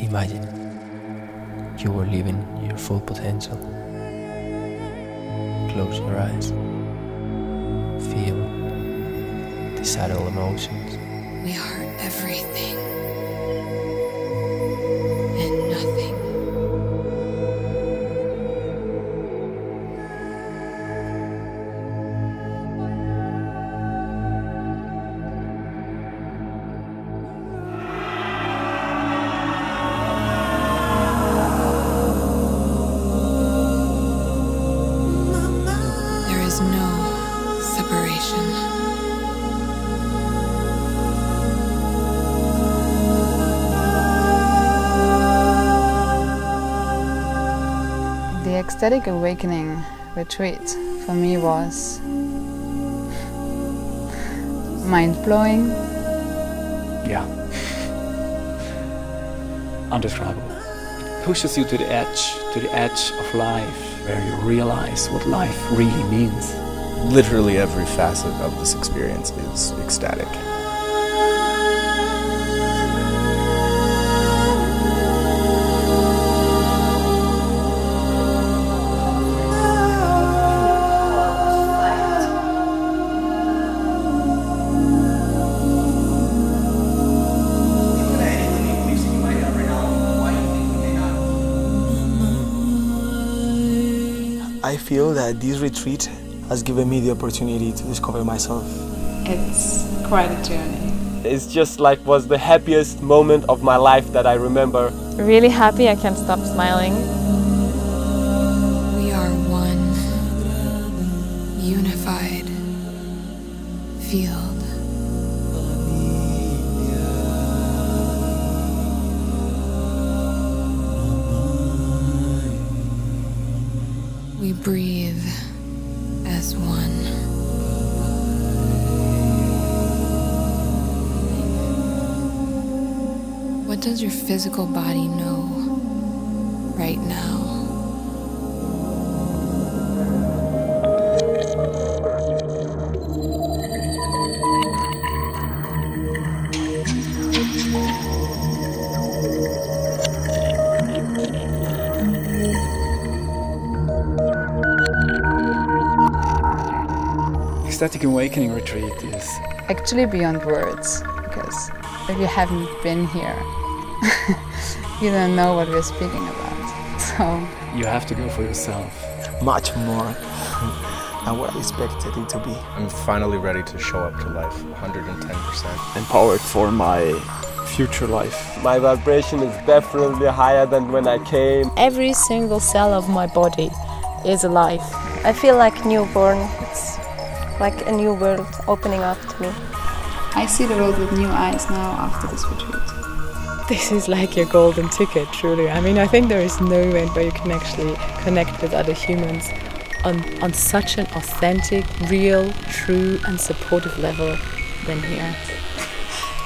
Imagine you were living your full potential. Close your eyes. Feel the subtle emotions. We are everything The ecstatic awakening retreat for me was mind blowing, Yeah. Undescribable. Pushes you to the edge, to the edge of life, where you realize what life really means. Literally every facet of this experience is ecstatic. Feel that this retreat has given me the opportunity to discover myself. it's quite a journey. It's just like was the happiest moment of my life that I remember. Really happy, I can't stop smiling. We are one unified field. What does your physical body know Ecstatic Awakening Retreat is Actually, beyond words, because if you haven't been here, you don't know what we're speaking about. So, you have to go for yourself. Much more than what I expected it to be. I'm finally ready to show up to life 110%. empowered for my future life. My vibration is definitely higher than when I came. Every single cell of my body is alive. I feel like newborn. It's like a new world opening up to me. I see the world with new eyes now after this retreat. This is like your golden ticket, truly. I mean, I think there is no event where you can actually connect with other humans on, on such an authentic, real, true, and supportive level than here.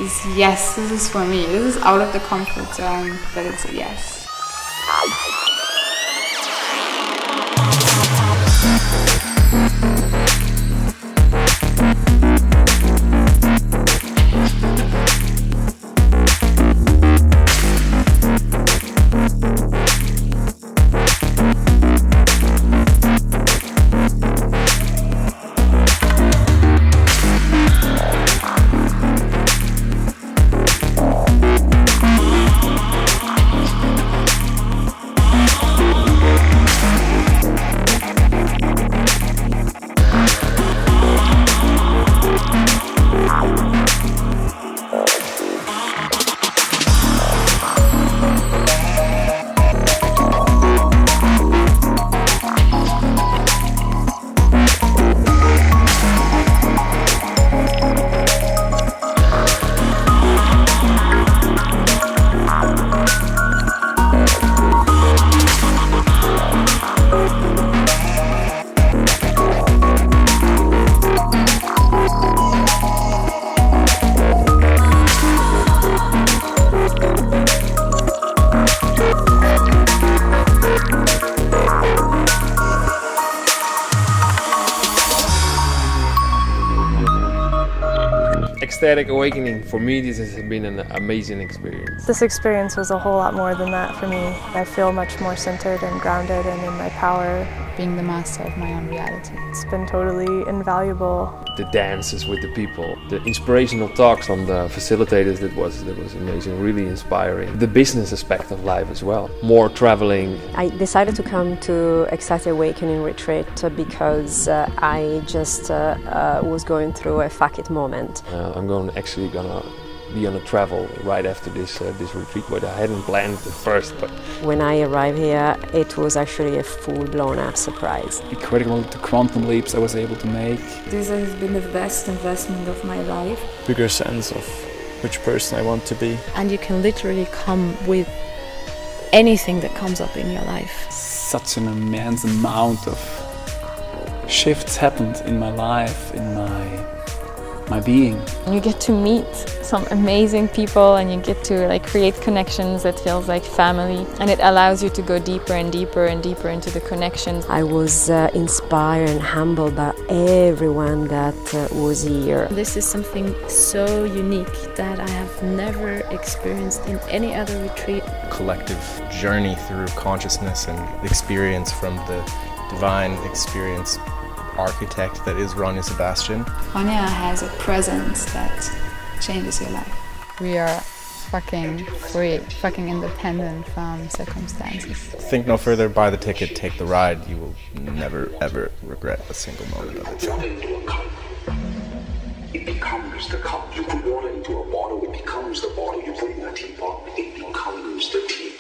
It's yes, this is for me. This is out of the comfort zone, but it's a yes. Ecstatic awakening. For me, this has been an amazing experience. This experience was a whole lot more than that for me. I feel much more centered and grounded and in my power. Being the master of my own reality. It's been totally invaluable. The dances with the people, the inspirational talks from the facilitators, that was, that was amazing, really inspiring. The business aspect of life as well, more traveling. I decided to come to Ecstatic Awakening Retreat because uh, I just uh, uh, was going through a fuck it moment. Uh, I'm going actually gonna be on a travel right after this uh, this retreat, but I hadn't planned at first. But when I arrived here, it was actually a full blown up surprise. Incredible the quantum leaps I was able to make. This has been the best investment of my life. Bigger sense of which person I want to be. And you can literally come with anything that comes up in your life. Such an immense amount of shifts happened in my life, in my my being. You get to meet some amazing people and you get to like create connections that feels like family and it allows you to go deeper and deeper and deeper into the connections. I was uh, inspired and humbled by everyone that uh, was here. This is something so unique that I have never experienced in any other retreat. Collective journey through consciousness and experience from the divine experience architect that is Ronja Sebastian. Ronja has a presence that changes your life. We are fucking free, fucking independent from circumstances. Think no further, buy the ticket, take the ride. You will never ever regret a single moment of it. It becomes the cup. You put water into a bottle, it becomes the bottle. You put in a teapot, it becomes the tea.